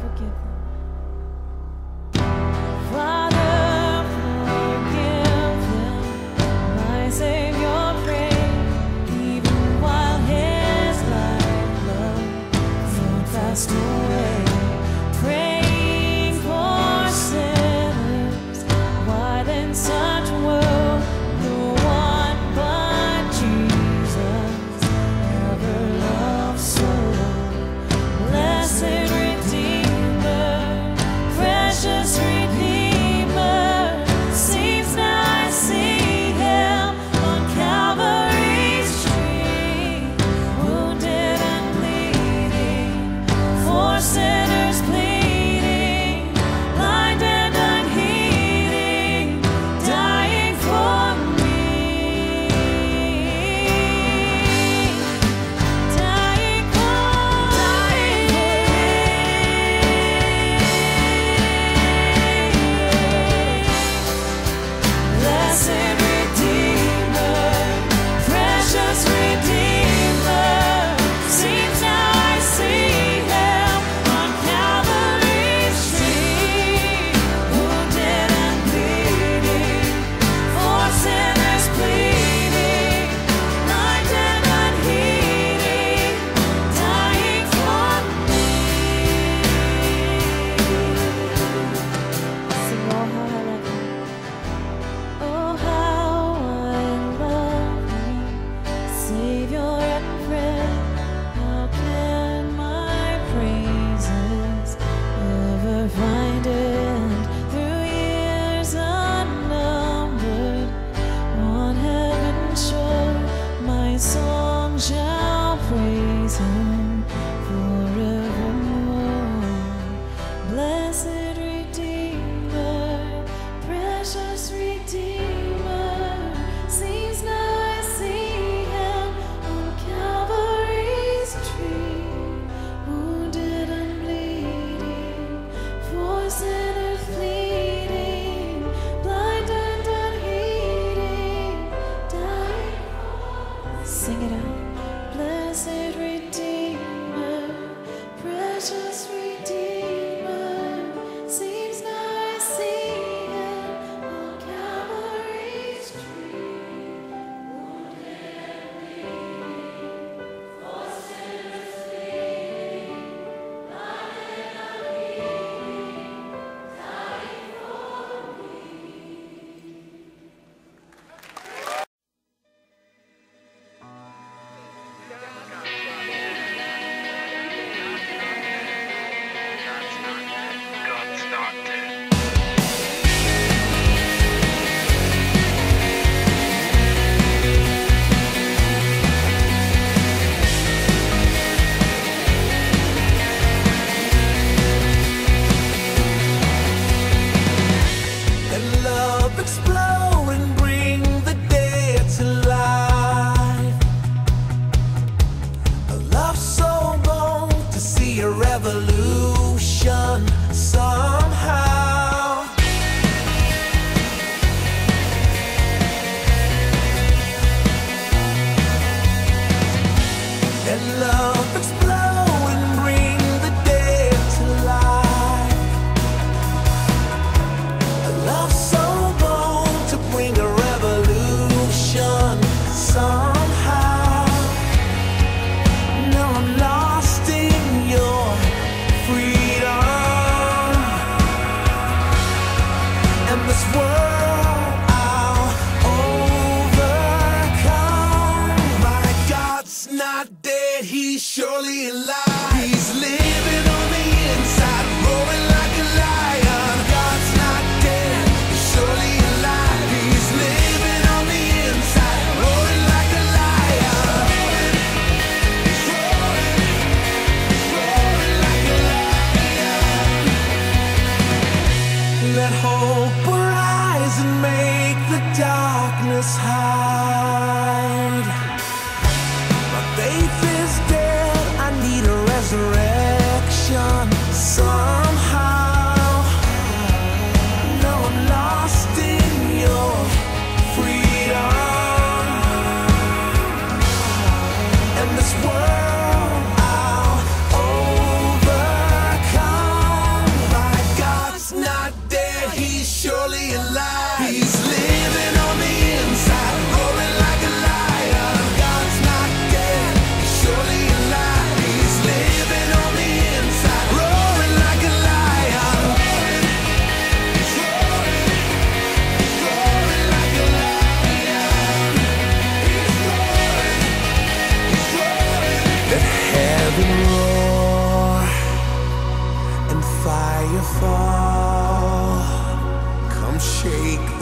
forgive them.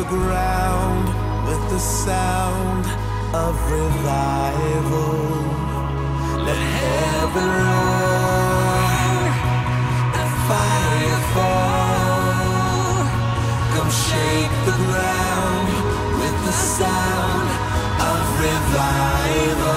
the ground with the sound of revival. Let heaven roar, a fire fall. Come shake the ground with the sound of revival.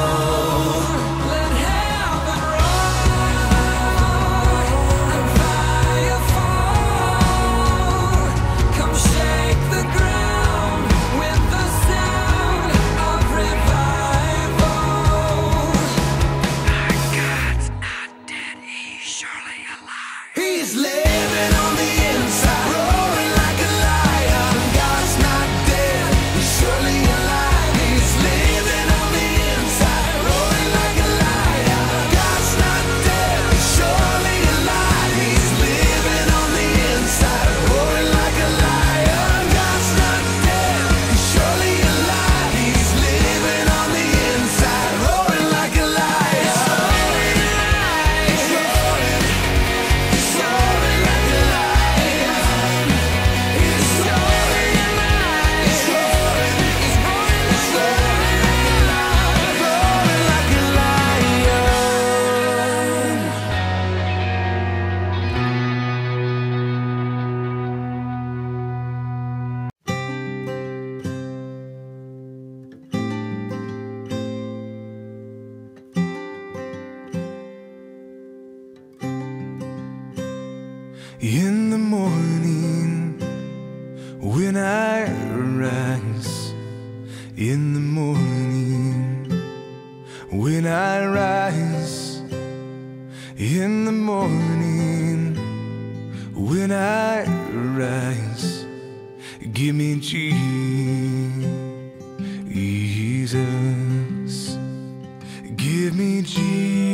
Jesus. Give me Jesus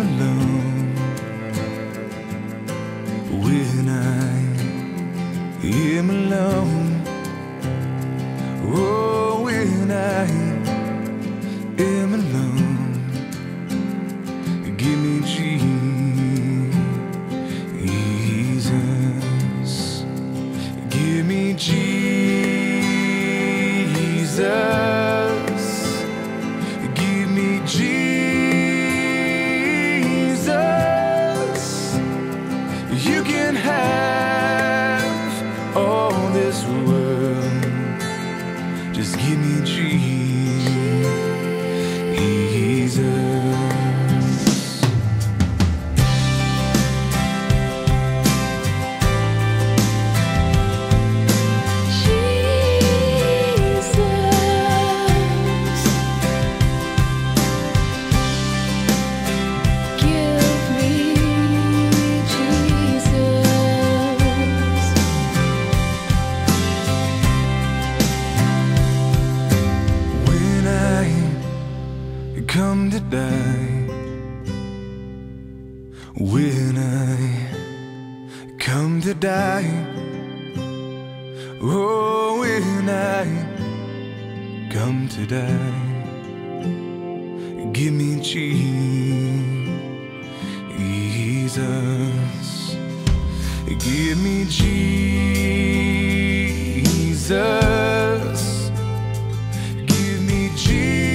am alone just give me Jesus Jesus. Give me Jesus.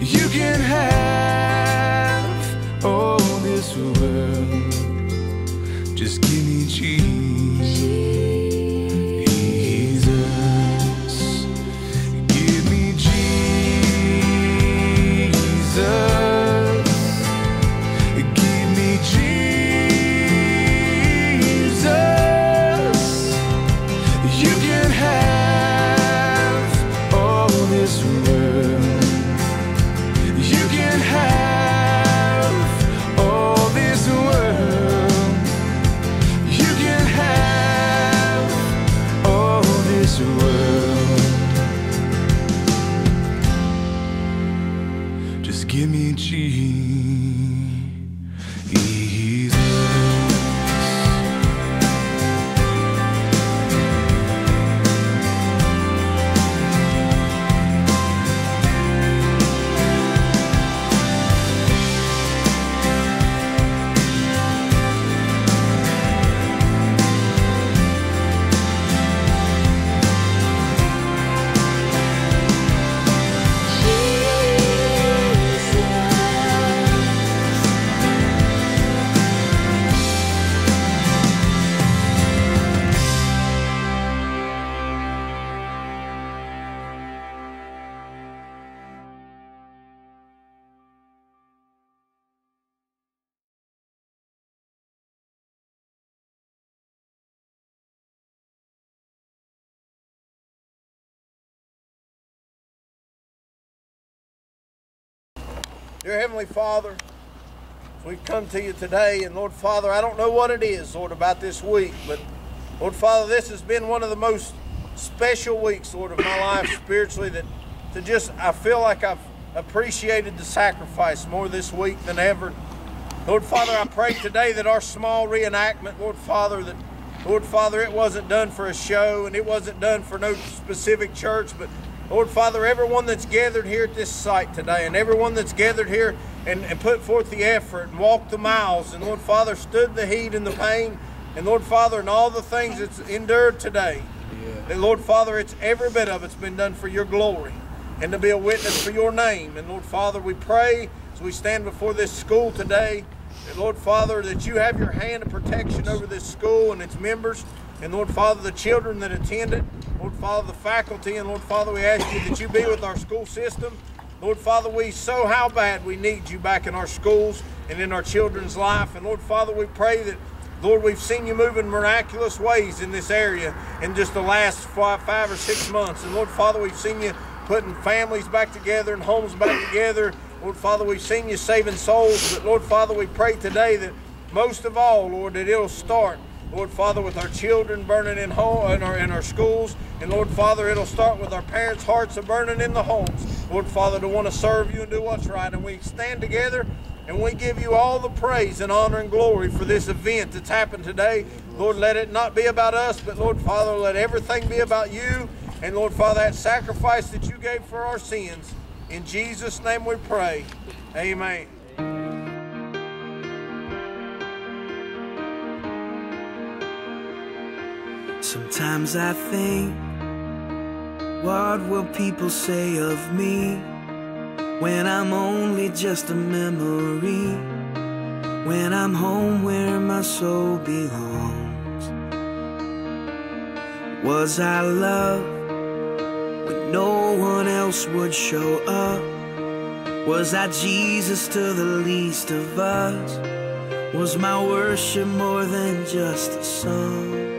You can have all this world. Just give me Jesus. You Dear Heavenly Father, we come to you today, and Lord Father, I don't know what it is, Lord, about this week, but Lord Father, this has been one of the most special weeks, Lord, of my life spiritually. That to just, I feel like I've appreciated the sacrifice more this week than ever. Lord Father, I pray today that our small reenactment, Lord Father, that Lord Father, it wasn't done for a show and it wasn't done for no specific church, but Lord Father, everyone that's gathered here at this site today and everyone that's gathered here and, and put forth the effort and walked the miles and Lord Father stood the heat and the pain, And Lord Father, and all the things that's endured today, that Lord Father, it's every bit of it's been done for your glory and to be a witness for your name. And Lord Father, we pray as we stand before this school today, that Lord Father, that you have your hand of protection over this school and its members. And Lord Father, the children that attended, Lord Father, the faculty, and Lord Father, we ask you that you be with our school system. Lord Father, we so how bad we need you back in our schools and in our children's life. And Lord Father, we pray that Lord, we've seen you move in miraculous ways in this area in just the last five, five or six months. And Lord Father, we've seen you putting families back together and homes back together. Lord Father, we've seen you saving souls. But Lord Father, we pray today that most of all, Lord, that it'll start, Lord Father, with our children burning in home in our in our schools. And Lord Father, it'll start with our parents' hearts of burning in the homes. Lord Father, to want to serve you and do what's right. And we stand together and we give you all the praise and honor and glory for this event that's happened today. Lord, let it not be about us, but Lord Father, let everything be about you. And Lord Father, that sacrifice that you gave for our sins. In Jesus' name we pray. Amen. Sometimes I think, what will people say of me when I'm only just a memory? When I'm home where my soul belongs? Was I loved when no one else would show up? Was I Jesus to the least of us? Was my worship more than just a song?